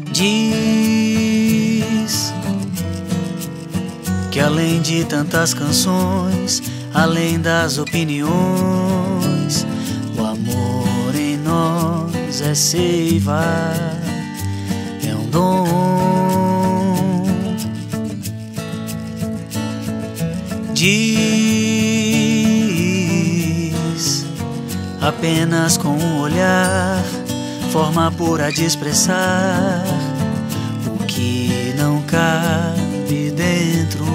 Diz que além de tantas canções, além das opiniões, o amor em nós é seiva, é um dom. Diz apenas com um olhar forma pura de expressar o que não cabe dentro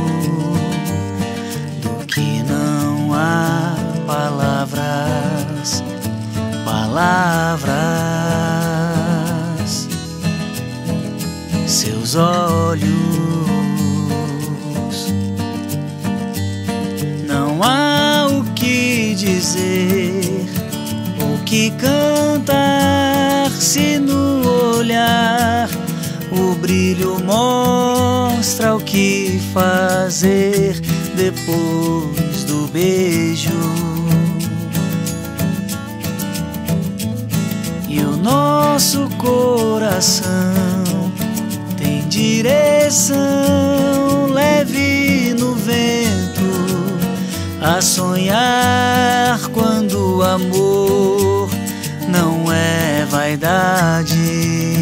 do que não há palavras, palavras, seus olhos. Não há o que dizer, o que cantar o brilho mostra o que fazer depois do beijo. E o nosso coração tem direção leve no vento a sonhar quando o amor não é vaidade.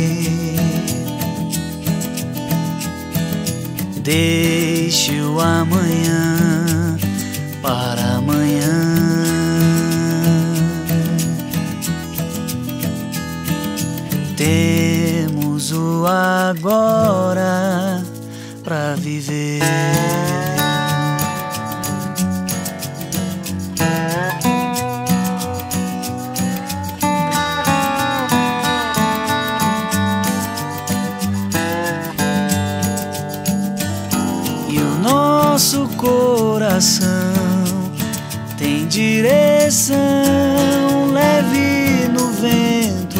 Deixe o amanhã para amanhã. Temos o agora para viver. Coração tem direção leve no vento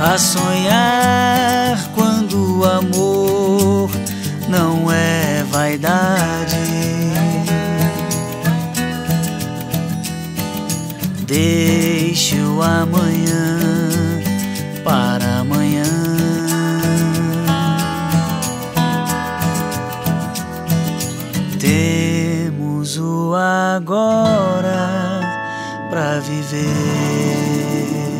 a sonhar quando o amor não é vaidade. Deixe o amanhã agora para viver.